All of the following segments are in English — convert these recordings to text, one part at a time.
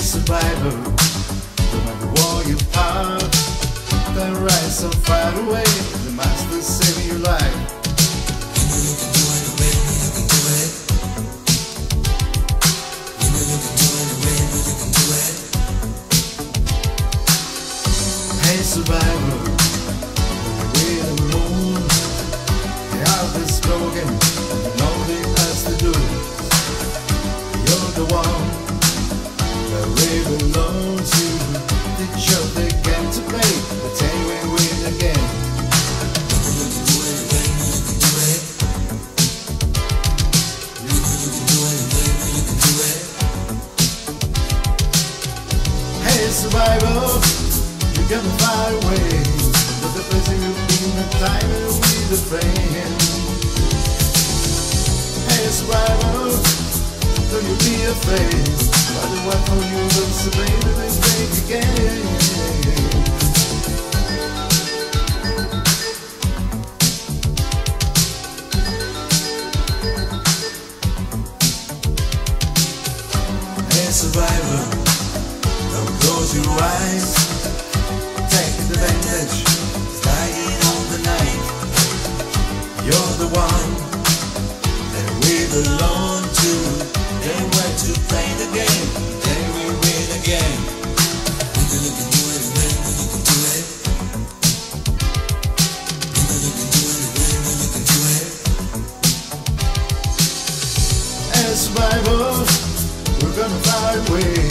Survivor, no matter where you are, far away, the master saving your life. Survivor, you're gonna fly away. But the place you've been, the time will be the friend. Hey survivor, don't you be afraid. But the one for you will survive and break again. Hey survivor, close your eyes. Take advantage, dying on the night. You're the one that we belong to. Then where to play the game, then we win again. Can it, it. As survivors, we're gonna fly away.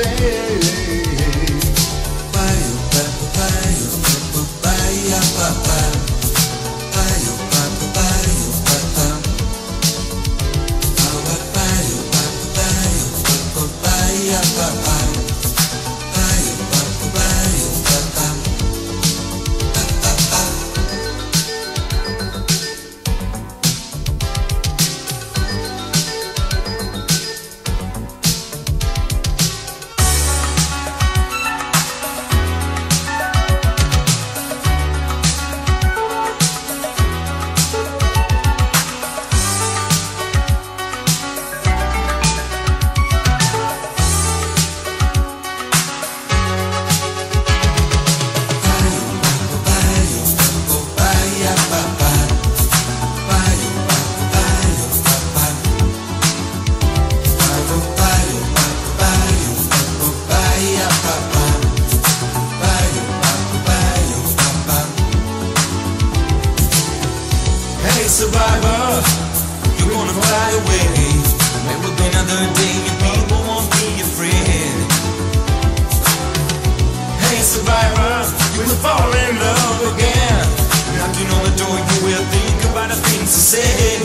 Everything to say. Bye, bye, bye, bye, bye, bye, bye. Bye, bye, a survivor. You're gonna fly away. There will be another day and people won't be afraid. Hey, survivor, you will fall in love again. Knocking on the door, you will think about the things to say.